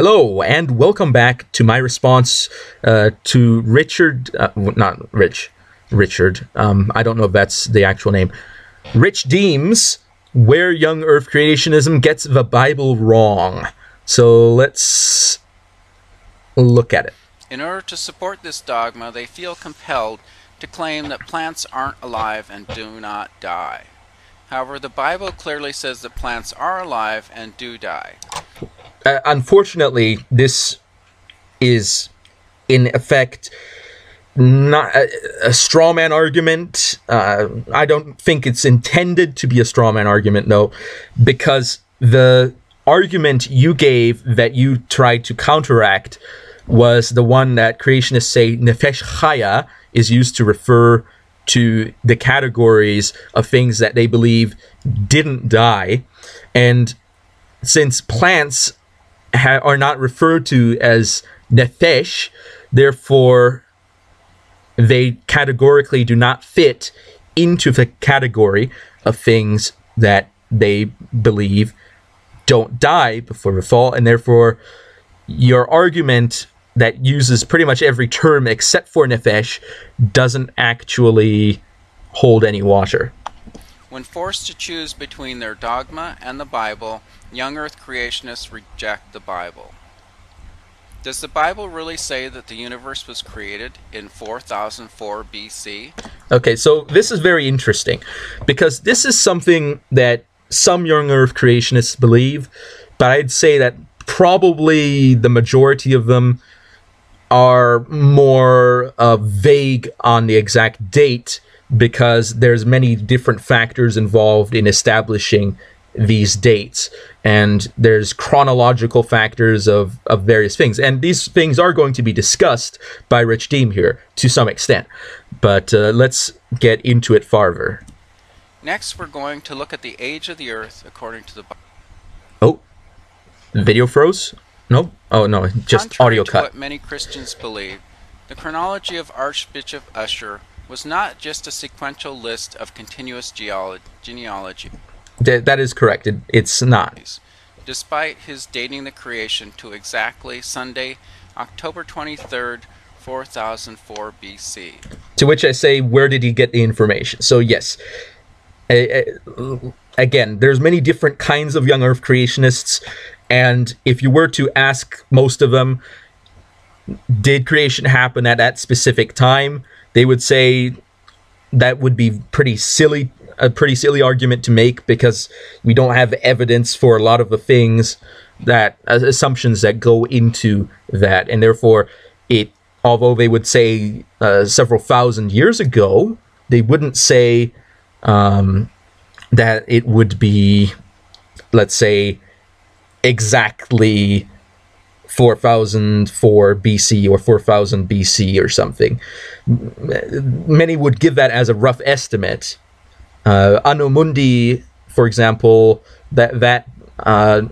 Hello, and welcome back to my response uh, to Richard, uh, not Rich, Richard. Um, I don't know if that's the actual name. Rich Deems, where young Earth creationism gets the Bible wrong. So let's look at it. In order to support this dogma, they feel compelled to claim that plants aren't alive and do not die. However, the Bible clearly says that plants are alive and do die. Uh, unfortunately, this is in effect not a, a straw man argument. Uh, I don't think it's intended to be a straw man argument, though, because the argument you gave that you tried to counteract was the one that creationists say nefesh chaya is used to refer to the categories of things that they believe didn't die. And since plants ha- are not referred to as nefesh, therefore they categorically do not fit into the category of things that they believe don't die before the fall, and therefore your argument that uses pretty much every term except for nefesh doesn't actually hold any water. When forced to choose between their dogma and the Bible, young earth creationists reject the Bible. Does the Bible really say that the universe was created in 4004 BC? Okay, so this is very interesting because this is something that some young earth creationists believe, but I'd say that probably the majority of them are more uh, vague on the exact date because there's many different factors involved in establishing these dates. And there's chronological factors of, of various things. And these things are going to be discussed by rich deem here to some extent. But uh, let's get into it farther. Next, we're going to look at the age of the earth according to the Bible. oh video froze? No? Oh no just Contrary audio to cut. what many Christians believe, the chronology of Archbishop Ussher was not just a sequential list of continuous geolo- genealogy. Th- that is correct it, it's not despite his dating the creation to exactly Sunday, October 23rd, 4004 BC. To which I say, where did he get the information? So yes, a- a- again, there's many different kinds of young Earth creationists, and if you were to ask most of them, did creation happen at that specific time? They would say that would be pretty silly, a pretty silly argument to make because we don't have evidence for a lot of the things that uh, assumptions that go into that, and therefore it. Although they would say uh, several thousand years ago, they wouldn't say um, that it would be, let's say, exactly 4004 BC or 4000 BC or something. Many would give that as a rough estimate. Uh, Mundi, for example, that that uh,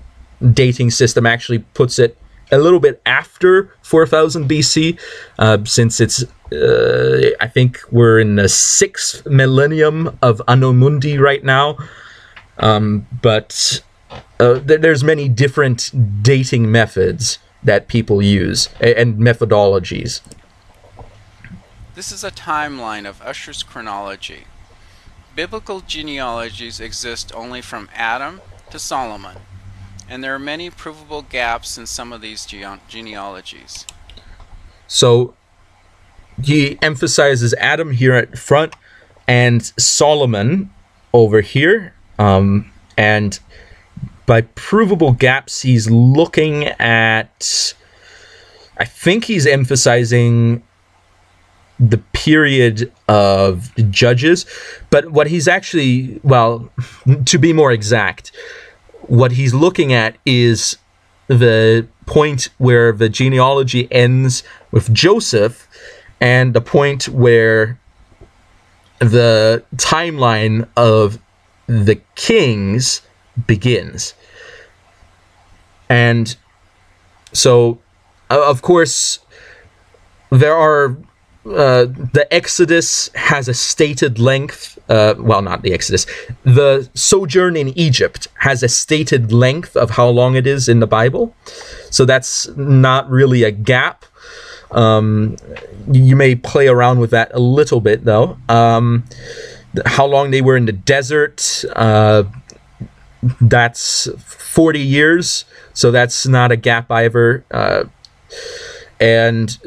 dating system actually puts it a little bit after 4000 BC, uh, since it's uh, I think we're in the sixth millennium of Anno Mundi right now. Um, but uh, th- there's many different dating methods that people use and methodologies. This is a timeline of Ussher's chronology. Biblical genealogies exist only from Adam to Solomon, and there are many provable gaps in some of these gene- genealogies. So he emphasizes Adam here at front and Solomon over here. Um, and by provable gaps, he's looking at. I think he's emphasizing the period of judges, but what he's actually, well, to be more exact, what he's looking at is the point where the genealogy ends with Joseph and the point where the timeline of the kings begins. And so, of course, there are uh, the Exodus has a stated length. Uh, well, not the Exodus. The sojourn in Egypt has a stated length of how long it is in the Bible. So that's not really a gap. Um, you may play around with that a little bit, though. Um, how long they were in the desert, uh, that's 40 years. So that's not a gap either. Uh, and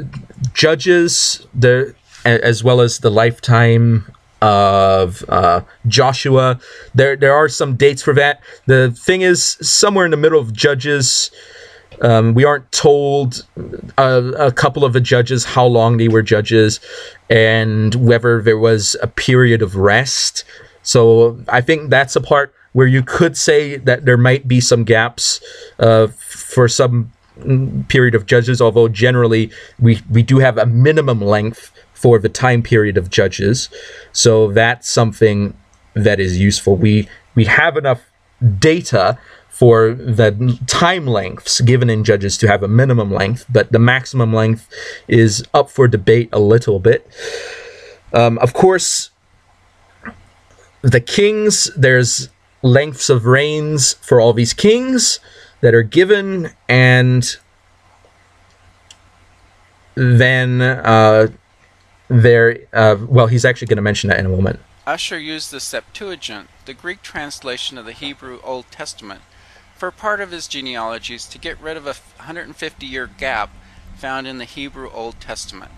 judges there as well as the lifetime of uh, Joshua. There there are some dates for that. The thing is, somewhere in the middle of Judges, um, we aren't told uh, a couple of the judges how long they were judges and whether there was a period of rest. So I think that's a part where you could say that there might be some gaps uh, for some period of judges, although generally we, we do have a minimum length for the time period of judges. So that's something that is useful. We we have enough data for the time lengths given in judges to have a minimum length, but the maximum length is up for debate a little bit. Um, of course, the kings, there's lengths of reigns for all these kings that are given, and then uh, there, uh, well, he's actually going to mention that in a moment. Ussher used the Septuagint, the Greek translation of the Hebrew Old Testament, for part of his genealogies to get rid of a 150 year gap found in the Hebrew Old Testament.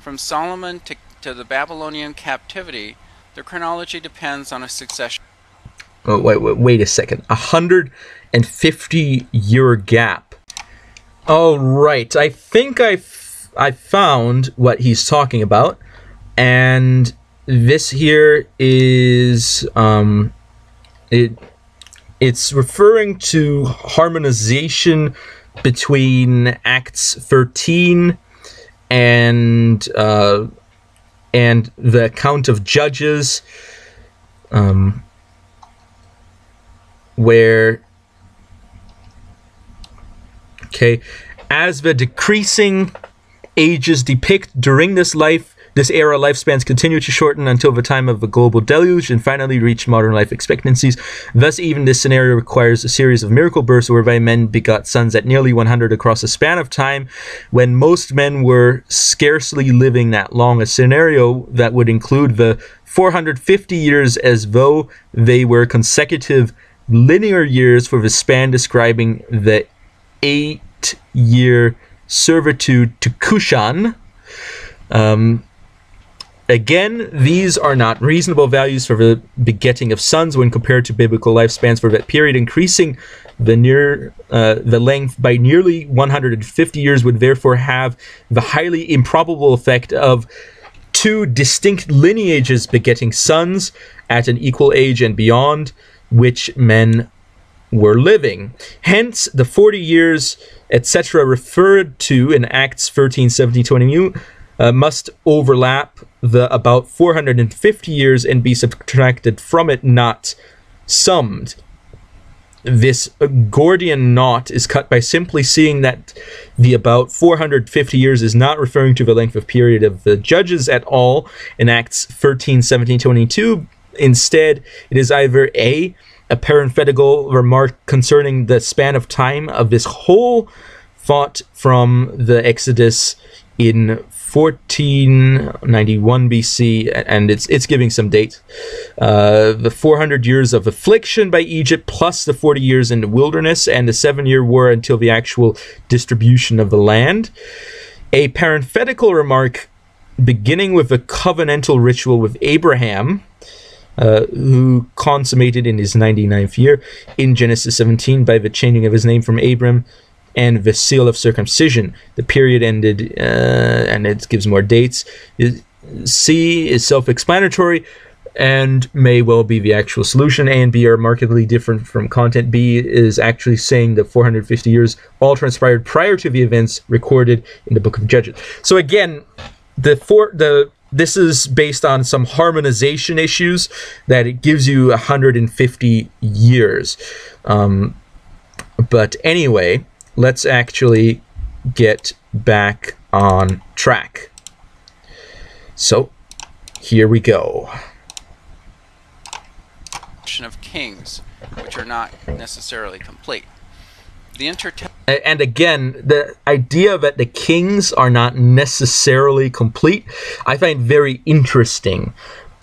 From Solomon to, to the Babylonian captivity, the chronology depends on a succession. Oh, wait, wait, wait a second. A 150 year gap. All right. I think I, I found what he's talking about. And this here is, um, it, it's referring to harmonization between Acts 13 and, uh, and the account of Judges. Um, where okay as the decreasing ages depict during this life this era lifespans continue to shorten until the time of the global deluge and finally reach modern life expectancies. Thus even this scenario requires a series of miracle births whereby men begot sons at nearly 100 across a span of time when most men were scarcely living that long. A scenario that would include the 450 years as though they were consecutive linear years for the span describing the eight year servitude to Kushan. Um, again, these are not reasonable values for the begetting of sons when compared to biblical lifespans for that period. Increasing the near uh, the length by nearly 150 years would therefore have the highly improbable effect of two distinct lineages begetting sons at an equal age and beyond which men were living. Hence, the 40 years, etc., referred to in Acts 13, 17, 20 uh, must overlap the about 450 years and be subtracted from it, not summed. This Gordian knot is cut by simply seeing that the about 450 years is not referring to the length of period of the judges at all in Acts 13, 17, 22, Instead, it is either A, a parenthetical remark concerning the span of time of this whole thought from the Exodus in 1491 BC, and it's it's giving some date. Uh, the 400 years of affliction by Egypt, plus the 40 years in the wilderness, and the seven-year war until the actual distribution of the land. A parenthetical remark beginning with a covenantal ritual with Abraham, uh, who consummated in his 99th year in Genesis 17 by the changing of his name from Abram and the seal of circumcision. The period ended, uh, and it gives more dates. C is self explanatory and may well be the actual solution. A and B are markedly different from content. B is actually saying that 450 years all transpired prior to the events recorded in the book of Judges. So again, the four the this is based on some harmonization issues that it gives you 150 years. Um, but anyway, let's actually get back on track. So, here we go. Of kings, which are not necessarily complete. The inter and again, the idea that the kings are not necessarily complete, I find very interesting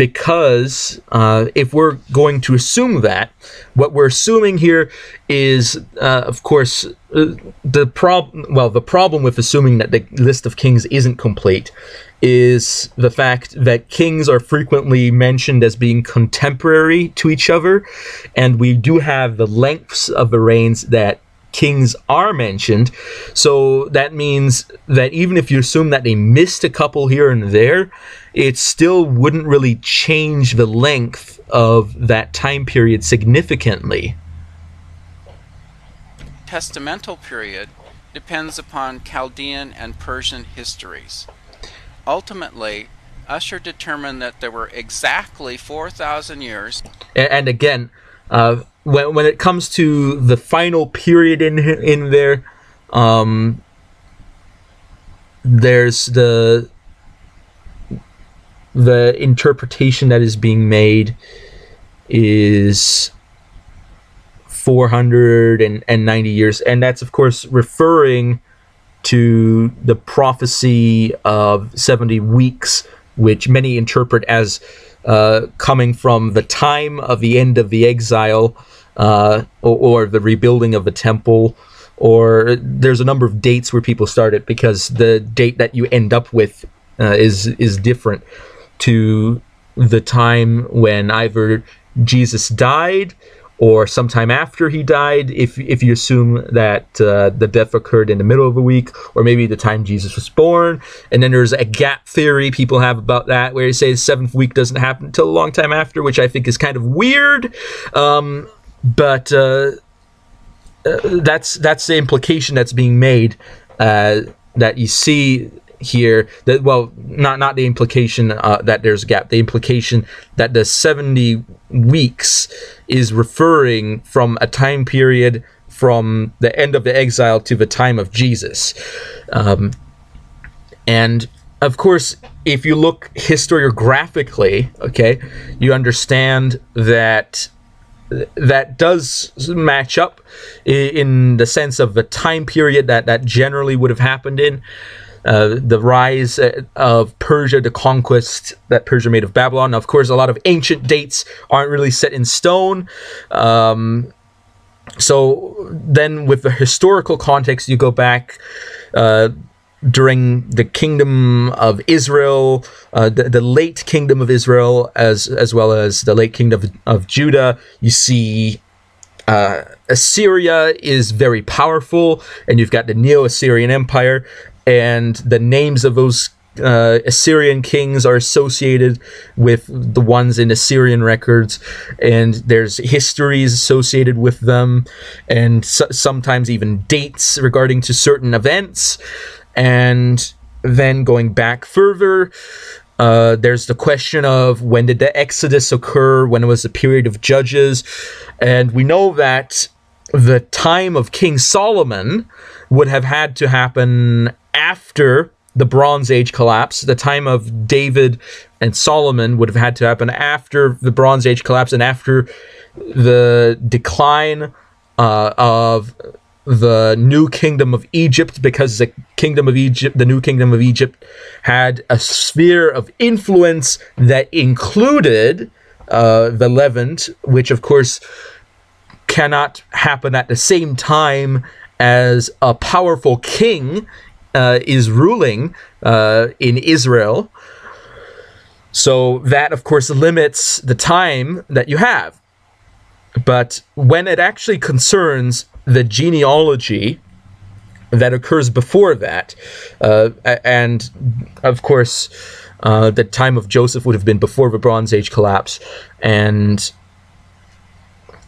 because uh, if we're going to assume that, what we're assuming here is, uh, of course, uh, the problem. Well, the problem with assuming that the list of kings isn't complete is the fact that kings are frequently mentioned as being contemporary to each other, and we do have the lengths of the reigns that kings are mentioned. So that means that even if you assume that they missed a couple here and there, it still wouldn't really change the length of that time period significantly. Testamental period depends upon Chaldean and Persian histories. Ultimately, Ussher determined that there were exactly 4,000 years. And again, uh, when when it comes to the final period in in there, um, there's the the interpretation that is being made is 490 years. And that's of course referring to the prophecy of 70 weeks which many interpret as uh, coming from the time of the end of the exile uh, or, or, the rebuilding of the temple, or there's a number of dates where people start it because the date that you end up with uh, is is different to the time when either Jesus died or sometime after he died, if if you assume that uh, the death occurred in the middle of a week, or maybe the time Jesus was born. And then there's a gap theory people have about that, where you say the seventh week doesn't happen until a long time after, which I think is kind of weird. Um, but uh, uh, that's that's the implication that's being made uh, that you see here that well not not the implication uh, that there's a gap the implication that the 70 weeks is referring from a time period from the end of the exile to the time of jesus um, and of course if you look historiographically okay you understand that that does match up in the sense of the time period that that generally would have happened in. Uh, the rise uh, of Persia, the conquest that Persia made of Babylon. Now, of course, a lot of ancient dates aren't really set in stone. Um, so then, with the historical context, you go back. Uh, during the kingdom of Israel, uh, the, the, late kingdom of Israel, as as well as the late kingdom of, of Judah, you see uh, Assyria is very powerful, and you've got the Neo-Assyrian Empire, and the names of those uh, Assyrian kings are associated with the ones in Assyrian records, and there's histories associated with them, and so- sometimes even dates regarding to certain events. And then going back further, uh, there's the question of when did the Exodus occur? When was the period of Judges? And we know that the time of King Solomon would have had to happen after the Bronze Age collapse. The time of David and Solomon would have had to happen after the Bronze Age collapse and after the decline uh, of the new kingdom of Egypt because the kingdom of Egypt, the new kingdom of Egypt, had a sphere of influence that included uh, the Levant, which of course cannot happen at the same time as a powerful king uh, is ruling uh, in Israel. So that, of course, limits the time that you have. But when it actually concerns the genealogy that occurs before that, uh, and of course, uh, the time of Joseph would have been before the Bronze Age collapse, and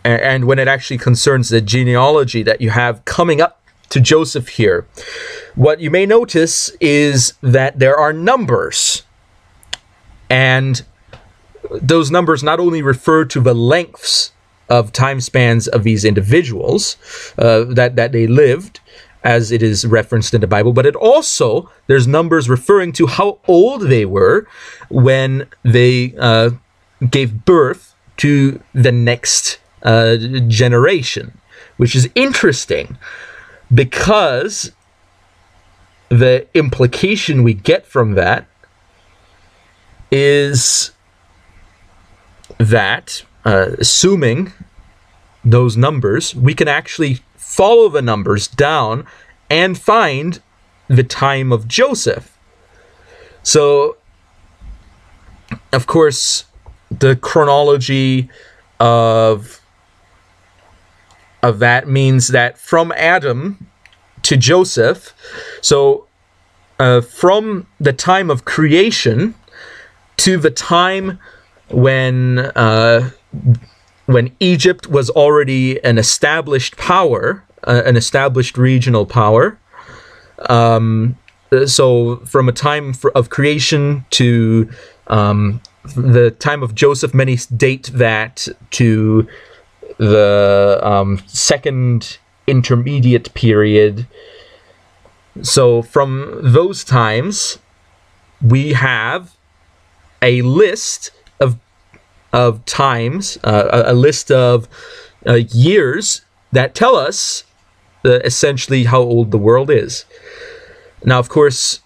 and when it actually concerns the genealogy that you have coming up to Joseph here, what you may notice is that there are numbers, and those numbers not only refer to the lengths of time spans of these individuals uh, that that they lived, as it is referenced in the Bible, but it also there's numbers referring to how old they were when they uh, gave birth to the next uh, generation, which is interesting because the implication we get from that is that, uh, assuming those numbers, we can actually follow the numbers down and find the time of Joseph. So, of course, the chronology of of that means that from Adam to Joseph, so uh, from the time of creation to the time when uh, when Egypt was already an established power, uh, an established regional power. Um, so from a time for, of creation to um, the time of Joseph, many date that to the um, second intermediate period. So from those times, we have a list of of times, uh, a, a, list of uh, years that tell us uh, essentially how old the world is. Now, of course,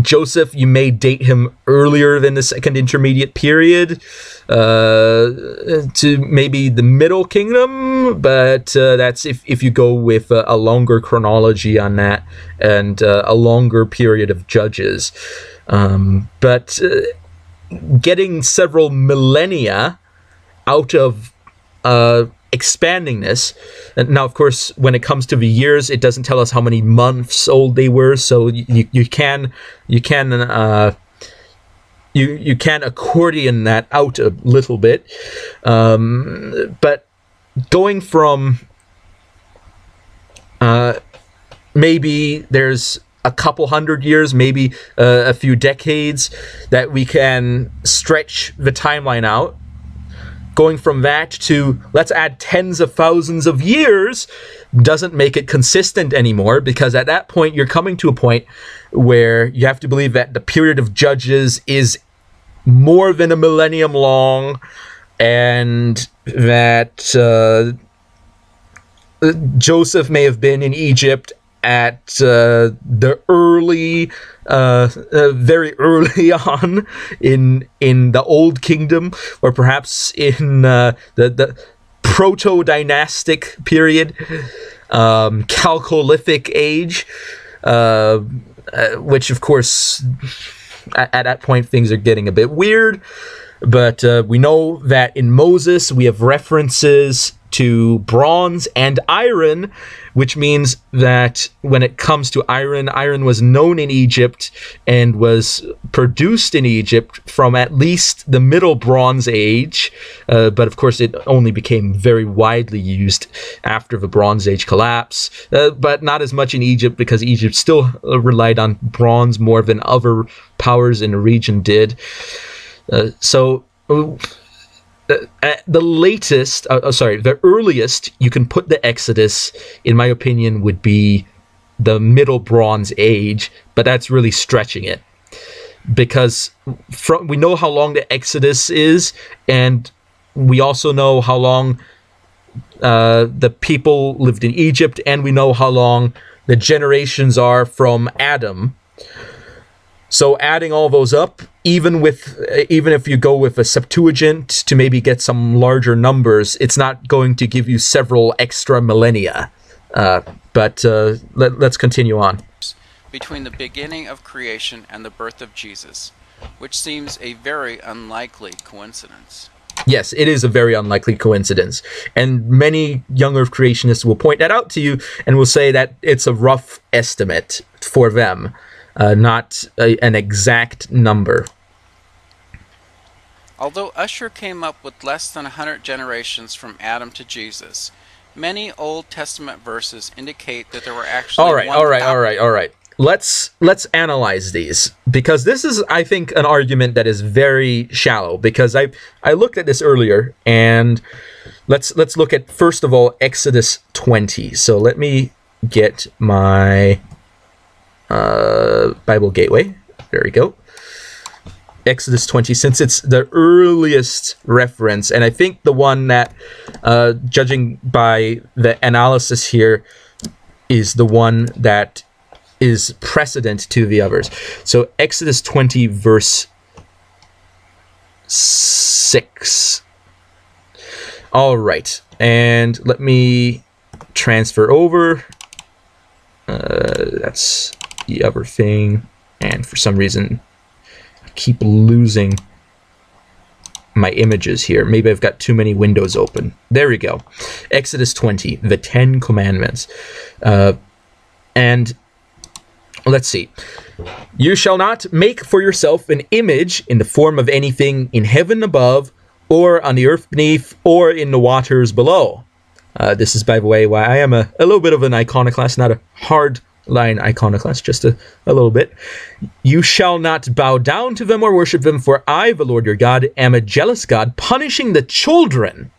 Joseph, you may date him earlier than the second intermediate period uh, to maybe the Middle Kingdom, but uh, that's if, if you go with a, a longer chronology on that and uh, a longer period of judges. Um, but uh, getting several millennia out of uh, expanding this. And now, of course, when it comes to the years, it doesn't tell us how many months old they were. So you, you can you can uh, you you can accordion that out a little bit. Um, but going from uh, maybe there's a couple hundred years, maybe uh, a few decades, that we can stretch the timeline out going from that to let's add tens of thousands of years doesn't make it consistent anymore because at that point you're coming to a point where you have to believe that the period of judges is more than a millennium long and that uh, Joseph may have been in Egypt at uh, the early, uh, uh, very early on in in the Old Kingdom, or perhaps in uh, the the proto dynastic period, um, Chalcolithic age, uh, uh, which of course at, at, that point things are getting a bit weird. But we know that in Moses we have references to bronze and iron, which means that when it comes to iron, iron was known in Egypt and was produced in Egypt from at least the Middle Bronze Age. Uh, but of course, it only became very widely used after the Bronze Age collapse, uh, but not as much in Egypt because Egypt still uh, relied on bronze more than other powers in the region did. Uh, so the, uh, the latest, uh, oh, sorry, the earliest you can put the Exodus, in my opinion, would be the Middle Bronze Age, but that's really stretching it because from we know how long the Exodus is, and we also know how long uh, the people lived in Egypt, and we know how long the generations are from Adam. So adding all those up, even with even if you go with a Septuagint to maybe get some larger numbers, it's not going to give you several extra millennia. Uh, but uh, let, let's continue on. Between the beginning of creation and the birth of Jesus, which seems a very unlikely coincidence. Yes, it is a very unlikely coincidence. And many young earth creationists will point that out to you and will say that it's a rough estimate for them uh, not a, an exact number. Although Ussher came up with less than 100 generations from Adam to Jesus, many Old Testament verses indicate that there were actually All right, all right, all right, all right. Let's let's analyze these because this is I think an argument that is very shallow because I I looked at this earlier and let's let's look at first of all Exodus 20. So let me get my uh, Bible Gateway. There we go. Exodus 20, since it's the earliest reference, and I think the one that, uh, judging by the analysis here, is the one that is precedent to the others. So Exodus 20, verse 6. All right, and let me transfer over. Uh, that's the other thing, and for some reason, I keep losing my images here. Maybe I've got too many windows open. There we go. Exodus 20, the Ten Commandments. Uh, and let's see. You shall not make for yourself an image in the form of anything in heaven above, or on the earth beneath, or in the waters below. Uh, this is, by the way, why I am a, a little bit of an iconoclast, not a hard line iconoclast, just a, a little bit. You shall not bow down to them or worship them, for I, the Lord your God, am a jealous God, punishing the children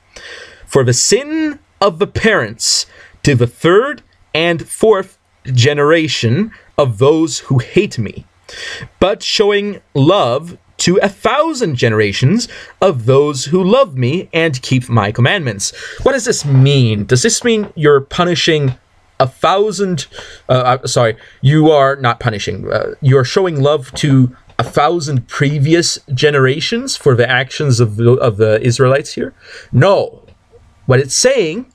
for the sin of the parents to the third and fourth generation of those who hate me, but showing love to a thousand generations of those who love me and keep my commandments. What does this mean? Does this mean you're punishing a thousand? Uh, uh, sorry, you are not punishing. Uh, you are showing love to a thousand previous generations for the actions of the, of the Israelites here. No, what it's saying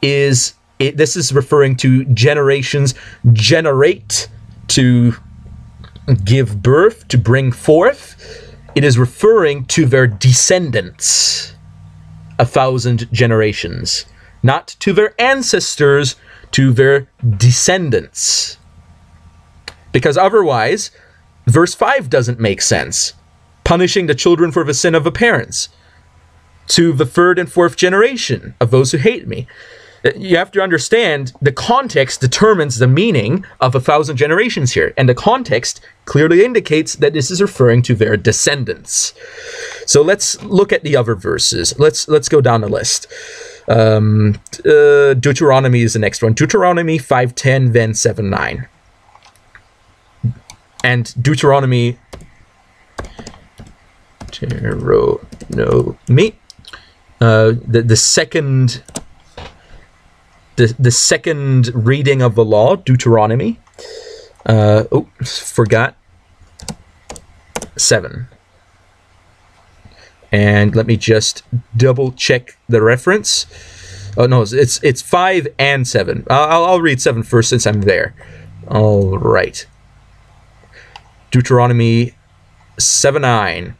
is it, this is referring to generations generate to give birth, to bring forth. It is referring to their descendants, a thousand generations, not to their ancestors, to their descendants. Because otherwise, verse 5 doesn't make sense. Punishing the children for the sin of the parents to the third and fourth generation of those who hate me you have to understand the context determines the meaning of a thousand generations here, and the context clearly indicates that this is referring to their descendants. So let's look at the other verses. Let's let's go down the list. Um, uh, Deuteronomy is the next one. Deuteronomy five ten, then seven nine, and Deuteronomy. Deuteronomy. Uh, the the second the, the second reading of the law, Deuteronomy. Uh, oh, forgot. Seven. And let me just double check the reference. Oh no, it's it's five and seven. I'll, I'll read seven first since I'm there. All right. Deuteronomy seven nine.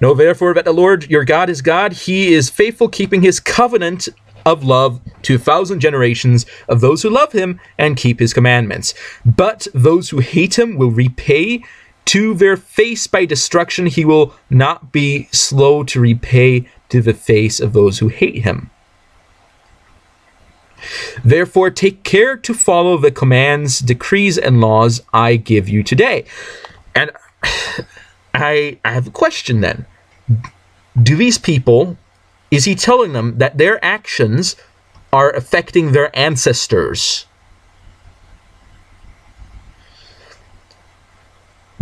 Know therefore that the Lord your God is God. He is faithful, keeping his covenant of love to a thousand generations of those who love him and keep his commandments. But those who hate him will repay to their face by destruction. He will not be slow to repay to the face of those who hate him. Therefore, take care to follow the commands, decrees, and laws I give you today. And I, I have a question then. Do these people is he telling them that their actions are affecting their ancestors?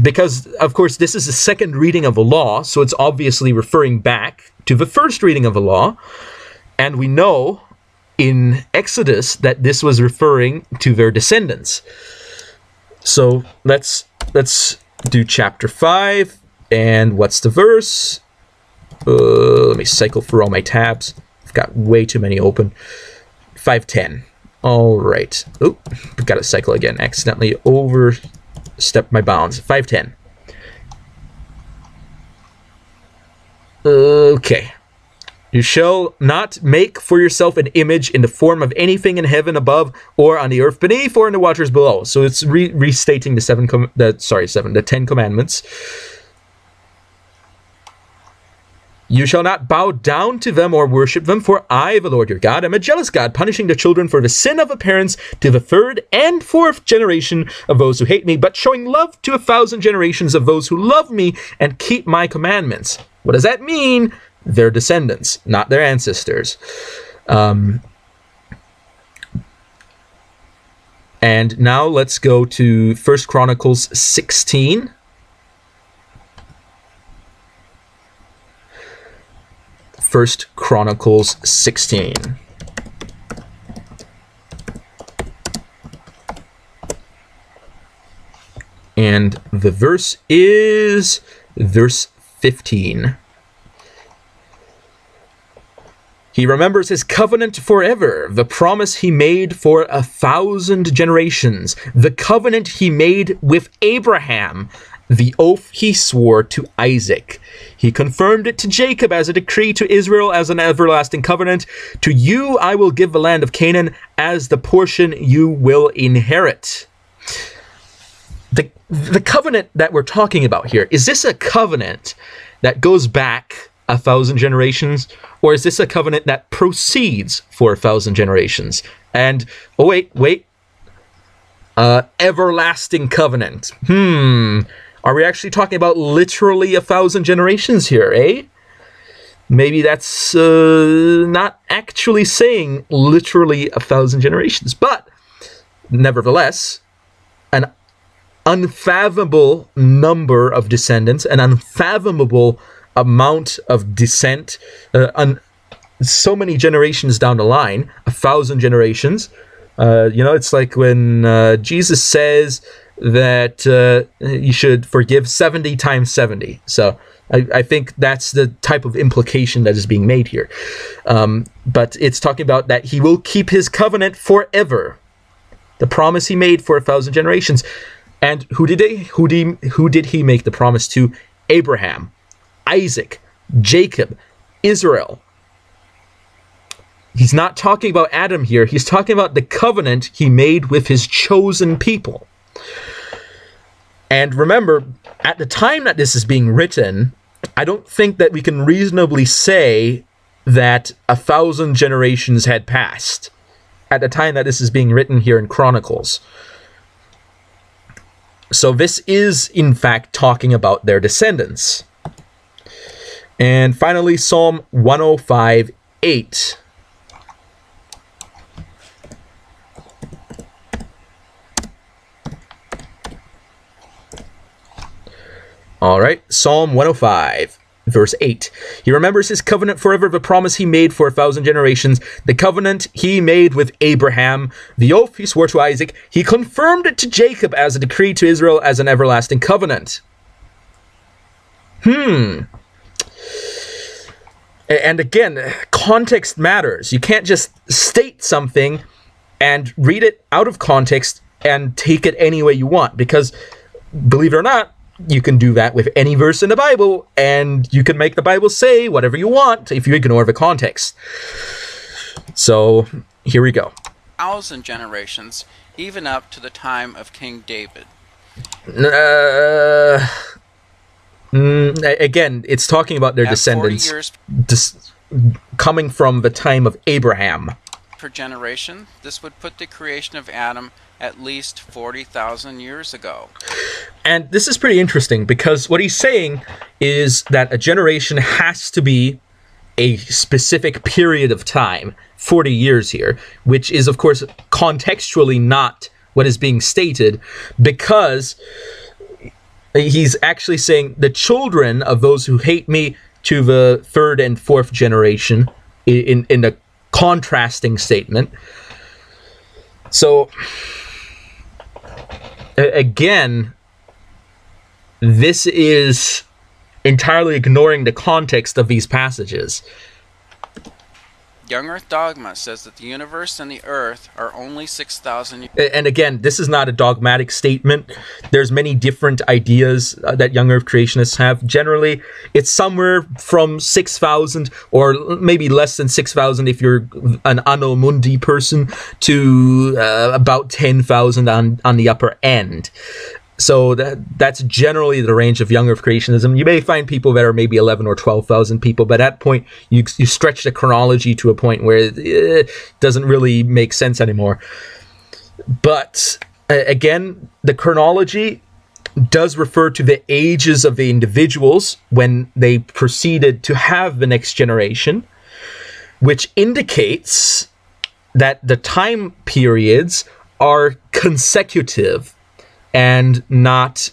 Because, of course, this is the second reading of a law, so it's obviously referring back to the first reading of a law. And we know in Exodus that this was referring to their descendants. So let's let's do chapter 5 and what's the verse? Uh, let me cycle through all my tabs. I've got way too many open. 510. All right. Oop, got to cycle again. Accidentally overstepped my bounds. 510. Okay. You shall not make for yourself an image in the form of anything in heaven above, or on the earth beneath, or in the waters below. So it's re- restating the seven, com- the sorry, seven, the ten commandments. You shall not bow down to them or worship them, for I, the Lord your God, am a jealous God, punishing the children for the sin of the parents to the third and fourth generation of those who hate me, but showing love to a thousand generations of those who love me and keep my commandments. What does that mean? Their descendants, not their ancestors. Um, And now let's go to First Chronicles 16. First Chronicles 16. And the verse is verse 15. He remembers his covenant forever, the promise he made for a thousand generations, the covenant he made with Abraham, the oath he swore to Isaac. He confirmed it to Jacob as a decree to Israel as an everlasting covenant. To you I will give the land of Canaan as the portion you will inherit. The, the covenant that we're talking about here, is this a covenant that goes back a thousand generations, or is this a covenant that proceeds for a thousand generations? And oh wait, wait, uh, everlasting covenant. Hmm, are we actually talking about literally a thousand generations here, eh? Maybe that's uh, not actually saying literally a thousand generations, but nevertheless, an unfathomable number of descendants, an unfathomable amount of descent, uh, un- so many generations down the line, a thousand generations. Uh, you know, it's like when uh, Jesus says that uh, you should forgive 70 times 70. So I, I, think that's the type of implication that is being made here. Um, but it's talking about that he will keep his covenant forever. The promise he made for a thousand generations. And who did they who did who did he make the promise to? Abraham. Isaac, Jacob, Israel. He's not talking about Adam here. He's talking about the covenant he made with his chosen people. And remember, at the time that this is being written, I don't think that we can reasonably say that a thousand generations had passed at the time that this is being written here in Chronicles. So this is, in fact, talking about their descendants. And finally, Psalm 105 8. All right, Psalm 105, verse 8. He remembers his covenant forever, the promise he made for a thousand generations, the covenant he made with Abraham, the oath he swore to Isaac. He confirmed it to Jacob as a decree to Israel as an everlasting covenant. Hmm. And again, context matters. You can't just state something and read it out of context and take it any way you want because believe it or not, you can do that with any verse in the Bible and you can make the Bible say whatever you want if you ignore the context. So, here we go. Thousand generations, even up to the time of King David. Uh, Mm, again, it's talking about their At descendants dis- coming from the time of Abraham. Per generation, this would put the creation of Adam at least 40,000 years ago. And this is pretty interesting because what he's saying is that a generation has to be a specific period of time, 40 years here, which is, of course, contextually not what is being stated because he's actually saying the children of those who hate me to the third and fourth generation in in a contrasting statement. So again, this is entirely ignoring the context of these passages. Young Earth Dogma says that the universe and the Earth are only 6,000 years. And again, this is not a dogmatic statement. There's many different ideas uh, that Young Earth creationists have. Generally, it's somewhere from 6,000 or maybe less than 6,000 if you're an Anno Mundi person to uh, about 10,000 on, on the upper end. So that that's generally the range of young Earth creationism. You may find people that are maybe eleven or twelve thousand people, but at that point you you stretch the chronology to a point where it doesn't really make sense anymore. But again, the chronology does refer to the ages of the individuals when they proceeded to have the next generation, which indicates that the time periods are consecutive and not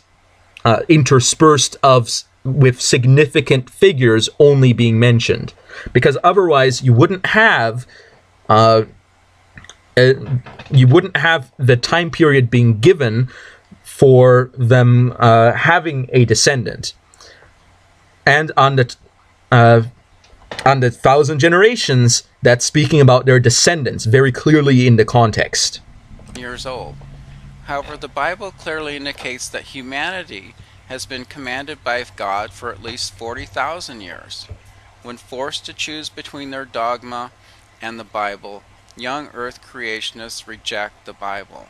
uh, interspersed of with significant figures only being mentioned, because otherwise you wouldn't have. Uh, uh, you wouldn't have the time period being given for them uh, having a descendant. And on the uh, on the thousand generations, that's speaking about their descendants very clearly in the context. Years old. However, the Bible clearly indicates that humanity has been commanded by God for at least 40,000 years. When forced to choose between their dogma and the Bible, young earth creationists reject the Bible.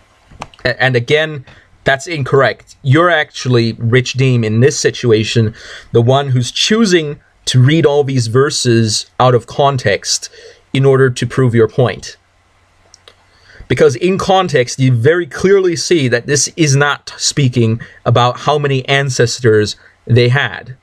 And again, that's incorrect. You're actually, Rich Deem, in this situation, the one who's choosing to read all these verses out of context in order to prove your point. Because in context, you very clearly see that this is not speaking about how many ancestors they had.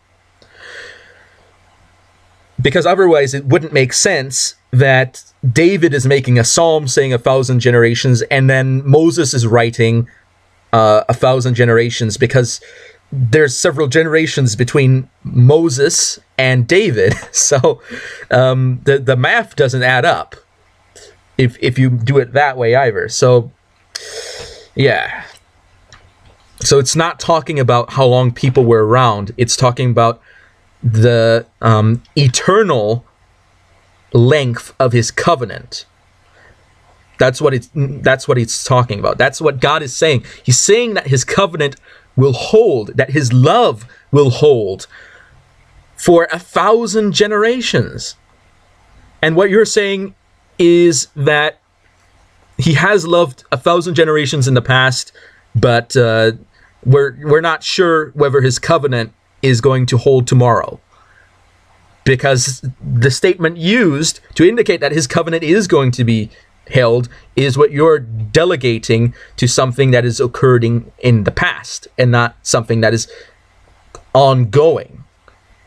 Because otherwise, it wouldn't make sense that David is making a psalm saying a thousand generations, and then Moses is writing uh, a thousand generations because there's several generations between Moses and David, so um, the the math doesn't add up if if you do it that way either. So yeah. So it's not talking about how long people were around. It's talking about the um, eternal length of his covenant. That's what it's that's what it's talking about. That's what God is saying. He's saying that his covenant will hold, that his love will hold for a thousand generations. And what you're saying is that he has loved a thousand generations in the past, but uh, we're we're not sure whether his covenant is going to hold tomorrow. Because the statement used to indicate that his covenant is going to be held is what you're delegating to something that is occurring in the past and not something that is ongoing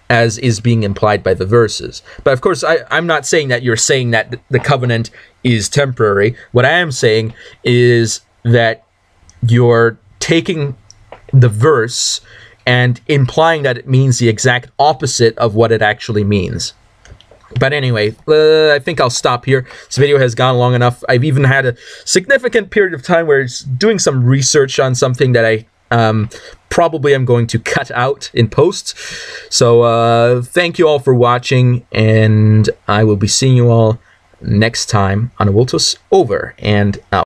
as is being implied by the verses. But of course, I, I'm not saying that you're saying that the covenant is temporary. What I am saying is that you're taking the verse and implying that it means the exact opposite of what it actually means. But anyway, uh, I think I'll stop here. This video has gone long enough. I've even had a significant period of time where it's doing some research on something that I um, probably I'm going to cut out in post. So uh, thank you all for watching, and I will be seeing you all next time on Anavultus over and out.